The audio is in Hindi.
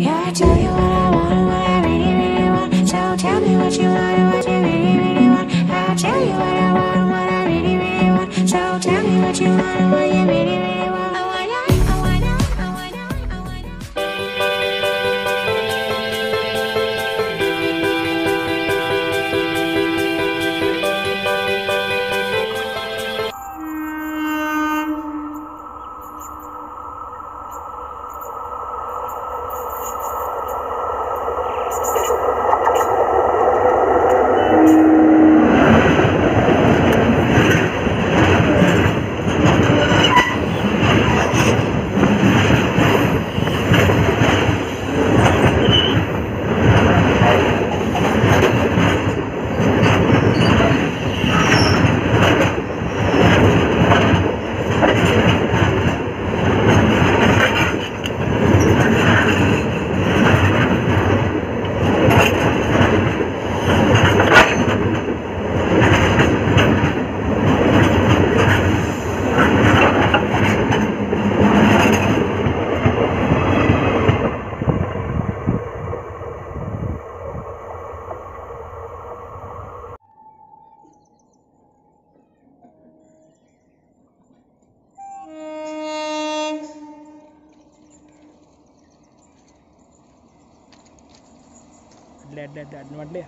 Yeah, do you blade blade blade